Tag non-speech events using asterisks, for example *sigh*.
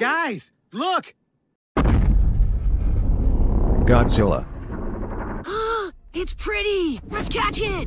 Guys, look! Godzilla. *gasps* it's pretty! Let's catch it!